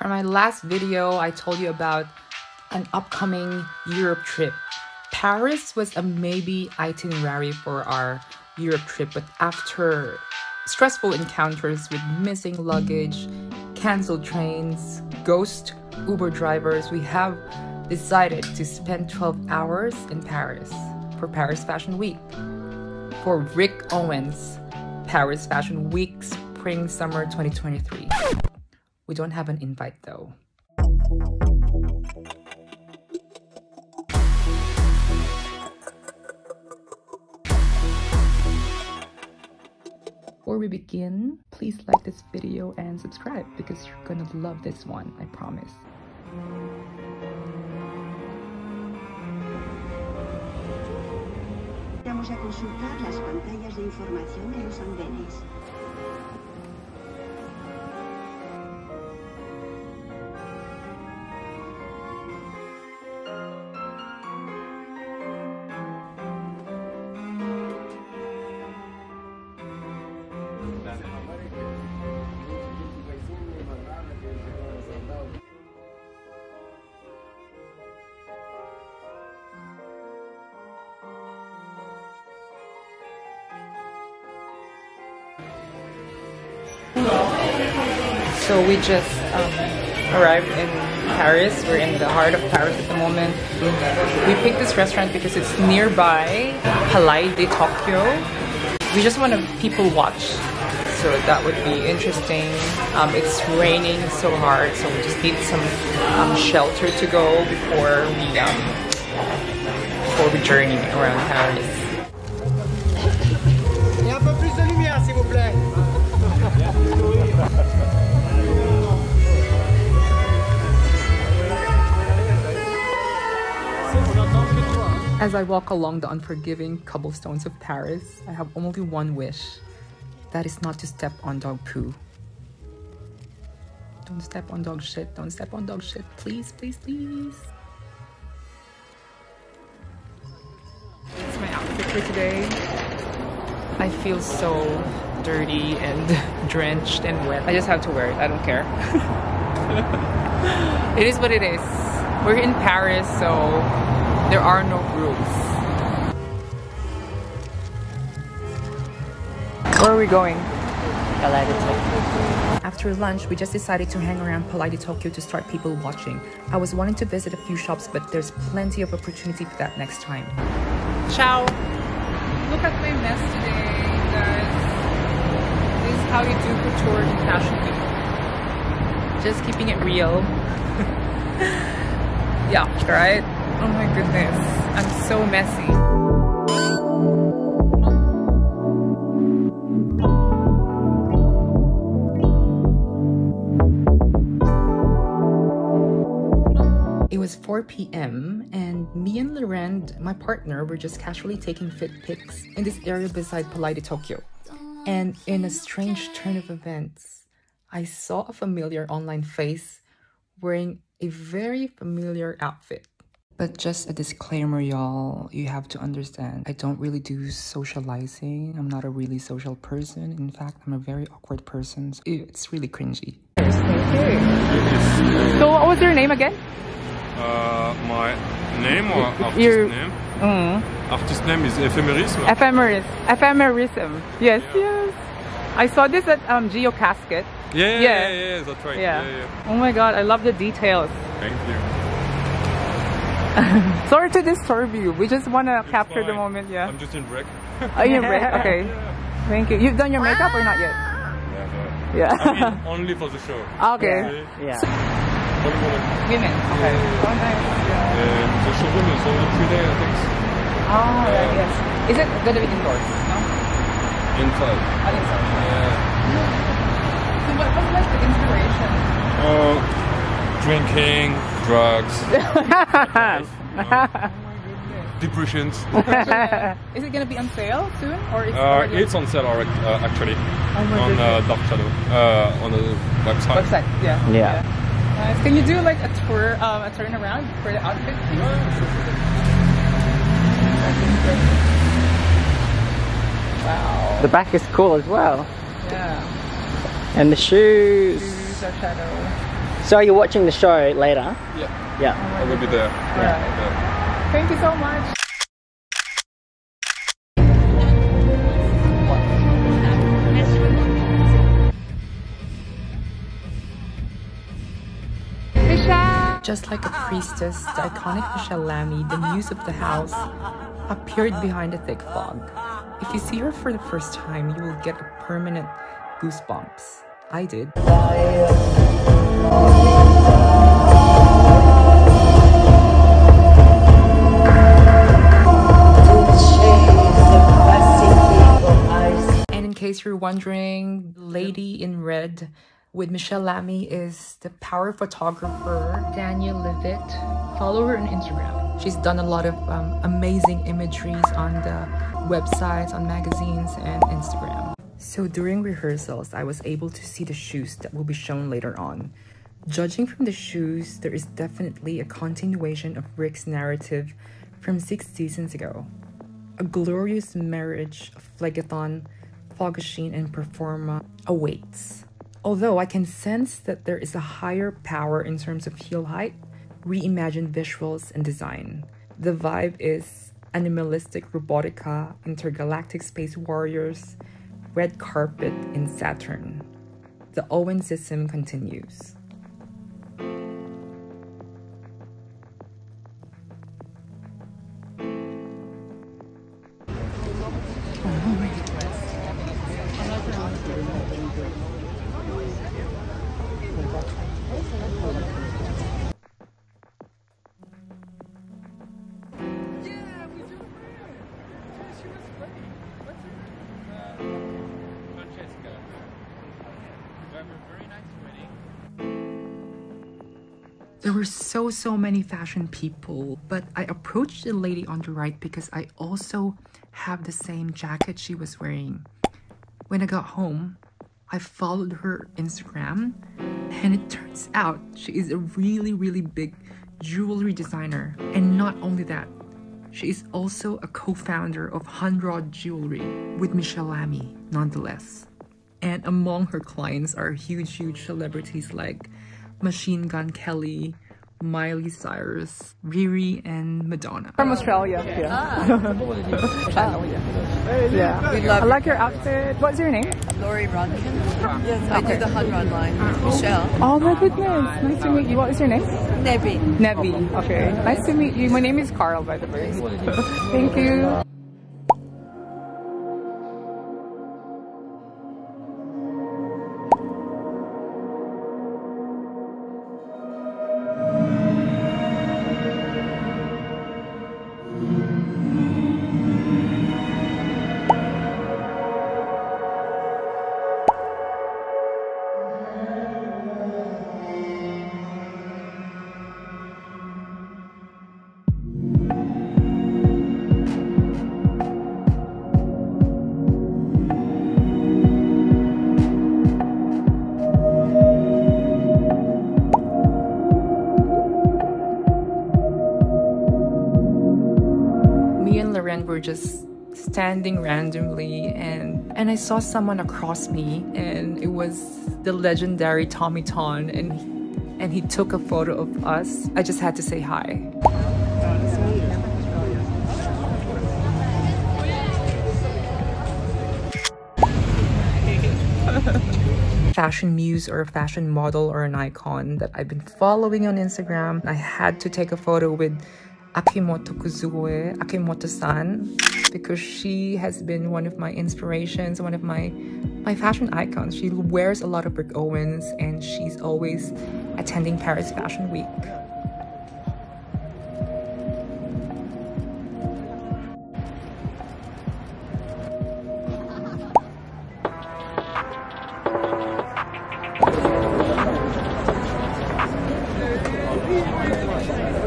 For my last video, I told you about an upcoming Europe trip. Paris was a maybe itinerary for our Europe trip, but after stressful encounters with missing luggage, canceled trains, ghost Uber drivers, we have decided to spend 12 hours in Paris for Paris Fashion Week. For Rick Owens, Paris Fashion Week Spring Summer 2023. We don't have an invite though. Before we begin, please like this video and subscribe because you're gonna love this one, I promise. Vamos a consultar las pantallas de información de los andenes. So we just um, arrived in Paris. We're in the heart of Paris at the moment. We picked this restaurant because it's nearby Palais de Tokyo. We just want to people watch, so that would be interesting. Um, it's raining so hard, so we just need some um, shelter to go before we um, before we journey around Paris. As I walk along the unforgiving cobblestones of Paris, I have only one wish. That is not to step on dog poo. Don't step on dog shit. Don't step on dog shit. Please, please, please. It's my outfit for today. I feel so dirty and drenched and wet. I just have to wear it. I don't care. it is what it is. We're in Paris, so there are no rules. Where are we going? Palais de Tokyo. After lunch, we just decided to hang around Palais Tokyo to start people watching. I was wanting to visit a few shops, but there's plenty of opportunity for that next time. Ciao! Look at my mess today, guys. This is how you do couture in fashion week. Just keeping it real. yeah, right? Oh my goodness. I'm so messy. It was 4 p.m. and me and Loren, my partner, were just casually taking fit pics in this area beside Palais de Tokyo. And in a strange turn of events, I saw a familiar online face wearing a very familiar outfit. But just a disclaimer, y'all, you have to understand, I don't really do socializing. I'm not a really social person. In fact, I'm a very awkward person. So it's really cringy. So, what was your name again? Uh, my name or artist Your- name? Mm. Artist name is Ephemerism. Ephemeris. Ephemerism. Yes, yes. I saw this at um, Geo Basket. yeah, yeah, Yeah. yeah, yeah, that's right. Yeah. Yeah, yeah. Oh my god, I love the details. Thank you. Sorry to disturb you. We just want to capture the moment, yeah. I'm just in break. Oh, you're break. Okay. Thank you. You've done your makeup or not yet? Yeah, Yeah. I mean, only for the show. okay. Yeah. Yeah. Only. Women. Okay. Oh, nice. Yeah. And the showroom is only three days, I think. Oh, right, yes. Is it going to be indoors? No? Inside. I think so. Yeah. So what was like the inspiration? Uh, drinking, drugs, depressions. Is it going to be on sale soon? Or it's Uh, already it's on sale already, uh, actually Oh on uh, goodness. Dark Shadow uh, on the website. website? Yeah. Yeah. Nice. Can you do like a tour, um, a turn around for the outfit? Wow. The back is cool as well. Yeah. And the shoes. Shoes are shadow. So you're watching the show later? Yeah. Yeah. I will be there. Alright. Thank you so much. Just like a priestess, the iconic Michèle Lamy, the muse of the house, appeared behind a thick fog. If you see her for the first time, you will get a permanent goosebumps. I did. And in case you're wondering, Lady in Red with Michèle Lamy is the power photographer Danielle Levitt. Follow her on Instagram. She's done a lot of um, amazing imageries on the websites, on magazines, and Instagram. So during rehearsals, I was able to see the shoes that will be shown later on. Judging from the shoes, there is definitely a continuation of Rick's narrative from six seasons ago. A glorious marriage of Phlegethon, Fogachine, and Performa awaits. Although I can sense that there is a higher power in terms of heel height, reimagined visuals, and design. The vibe is animalistic robotica, intergalactic space warriors, red carpet in Saturn. The Owen system continues. There were so, so many fashion people, but I approached the lady on the right because I also have the same jacket she was wearing. When I got home, I followed her Instagram, and it turns out she is a really, really big jewelry designer. And not only that, she is also a co founder of Hunrod Jewelry with Michèle Lamy, nonetheless. And among her clients are huge, huge celebrities like Machine Gun Kelly, Miley Cyrus, Riri, and Madonna. From Australia. Yeah. Ah. Australia, oh, yeah. We love I like your outfit. What's your name? Loree Rodkin. Yes, I do the Hunrod line. Michelle. Oh my goodness. Nice to meet you. What is your name? Nebi. Nevi. Okay. Nice to meet you. My name is Carl, by the way. Thank you. Were just standing randomly and and I saw someone across me and it was the legendary Tommy Ton and and he took a photo of us. I just had to say hi. fashion muse or a fashion model or an icon that I've been following on Instagram. I had to take a photo with Akimoto Kozue, Akimoto-san, because she has been one of my inspirations, one of my my fashion icons. She wears a lot of Rick Owens and she's always attending Paris Fashion Week.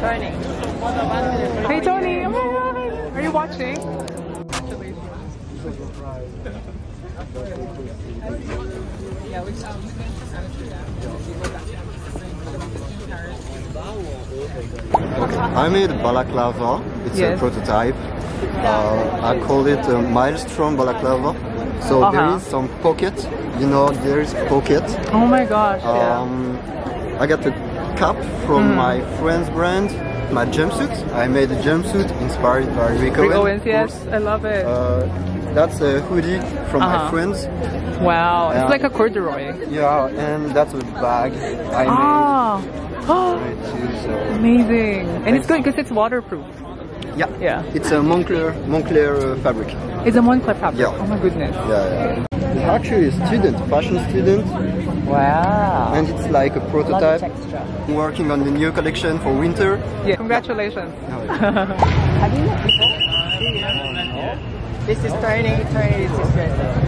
My God. Are you watching? I made balaclava. It's Yes. a prototype. Uh, I call it a Maelstrom balaclava. So there Uh-huh. is some pocket. You know, there is pocket. Oh my gosh. Yeah. Um, I got a cap from my friend's brand, my jumpsuit. I made a jumpsuit inspired by Rick Rick Owens. Owens, yes. I love it. Uh, that's a hoodie from Uh-huh. my friends. wow, yeah. it's like a corduroy. Yeah, and that's a bag I Ah, made. So amazing. And it's good because it's waterproof. yeah, Yeah. it's a Moncler Moncler uh, fabric. It's a Moncler fabric. Yeah. Oh my goodness. Yeah, yeah. Actually, a student, fashion student, Wow. and it's like a prototype. texture. Working on the new collection for winter. Yeah, congratulations. Have you met before? This is Tony. Tony is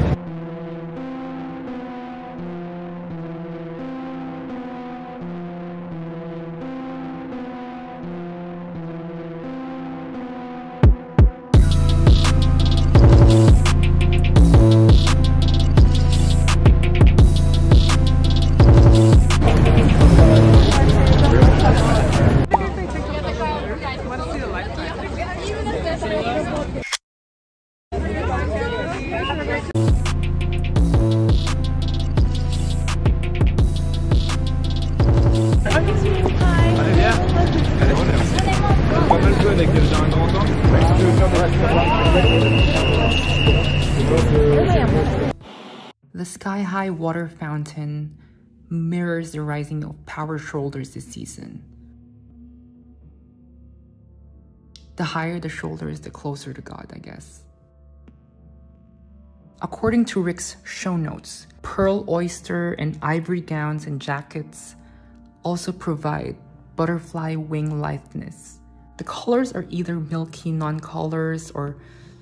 water fountain mirrors the rising of power shoulders this season. The higher the shoulders, the closer to God, I guess. According to Rick's show notes, pearl oyster and ivory gowns and jackets also provide butterfly wing litheness. The colors are either milky non colors or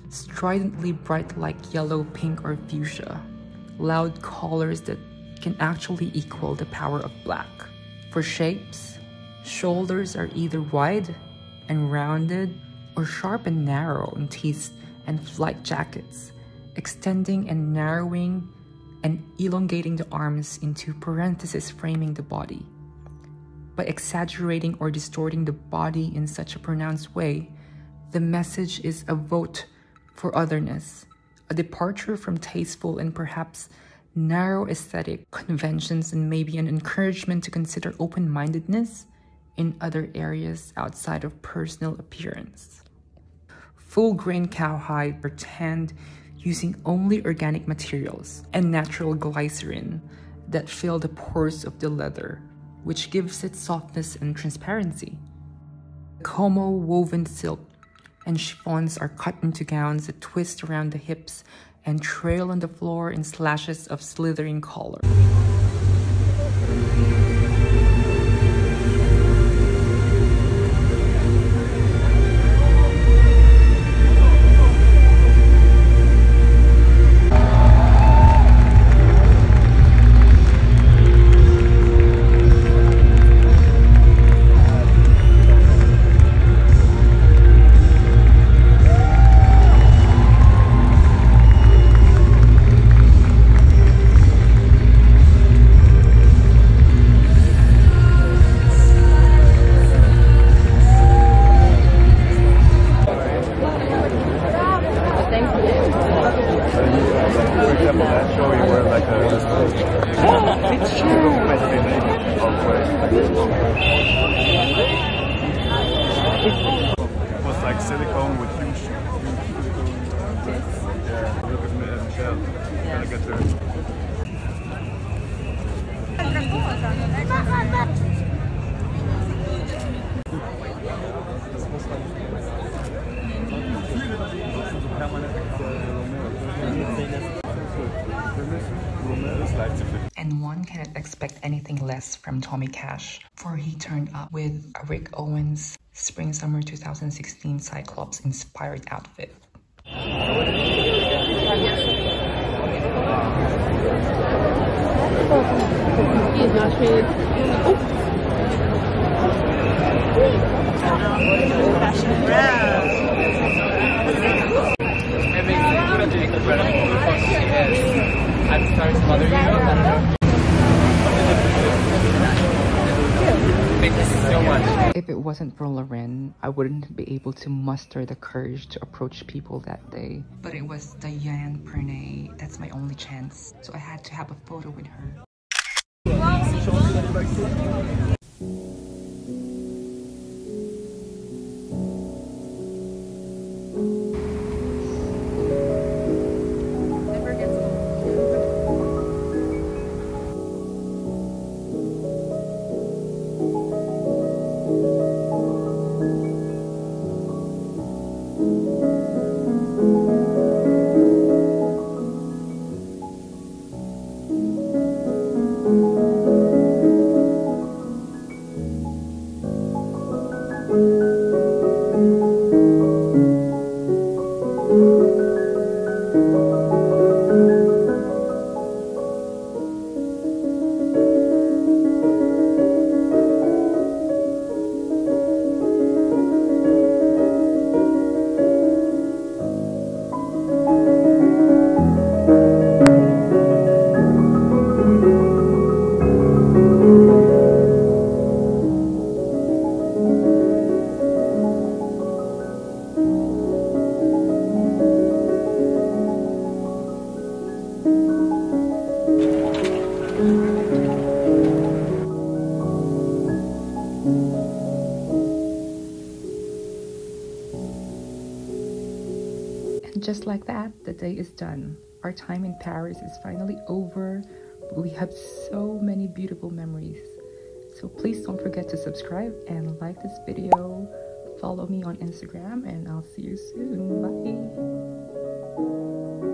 stridently bright like yellow, pink, or fuchsia. Loud colors that can actually equal the power of black. For shapes, shoulders are either wide and rounded or sharp and narrow in tees and flight jackets, extending and narrowing and elongating the arms into parentheses framing the body. By exaggerating or distorting the body in such a pronounced way, the message is a vote for otherness, a departure from tasteful and perhaps narrow aesthetic conventions, and maybe an encouragement to consider open mindedness in other areas outside of personal appearance. Full grain cowhide were tanned using only organic materials and natural glycerin that fill the pores of the leather, which gives it softness and transparency. Como woven silk and chiffons are cut into gowns that twist around the hips and trail on the floor in slashes of slithering color. It was like silicone with huge, huge silicone. Yeah, look at Mi- Michelle. Gotta get her. And one cannot expect anything less from Tommy Cash, for he turned up with Rick Owens Spring Summer 2016 Cyclops inspired outfit. If it wasn't for Loren, I wouldn't be able to muster the courage to approach people that day. But it was Diane Pernet. That's my only chance. So I had to have a photo with her. Just like that, the day is done. Our time in Paris is finally over. We have so many beautiful memories. So please don't forget to subscribe and like this video. Follow me on Instagram and I'll see you soon. Bye.